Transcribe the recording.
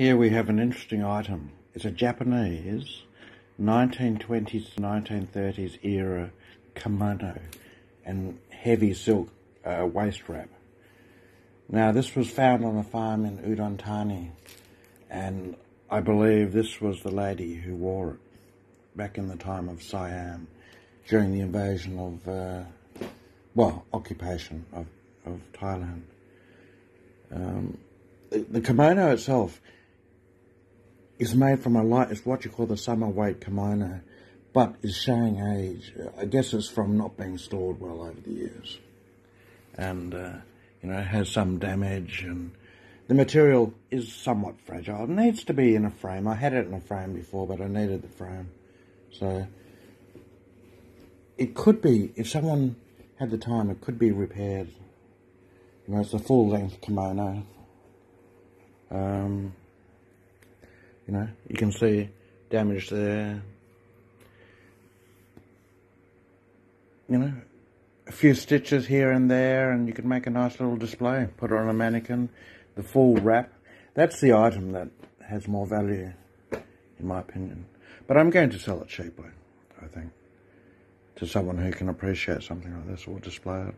Here we have an interesting item. It's a Japanese 1920s to 1930s era kimono and heavy silk uh, waist wrap. Now this was found on a farm in Udon Thani and I believe this was the lady who wore it back in the time of Siam during the invasion of, uh, well, occupation of, of Thailand. Um, the, the kimono itself is made from a light, it's what you call the summer weight kimono, but is showing age. I guess it's from not being stored well over the years. And, uh, you know, has some damage and the material is somewhat fragile. It needs to be in a frame. I had it in a frame before, but I needed the frame. So, it could be, if someone had the time, it could be repaired. You know, it's a full length kimono. Um, you know, you can see damage there. You know, a few stitches here and there, and you can make a nice little display. Put it on a mannequin. The full wrap. That's the item that has more value, in my opinion. But I'm going to sell it cheaply, I think, to someone who can appreciate something like this or display it.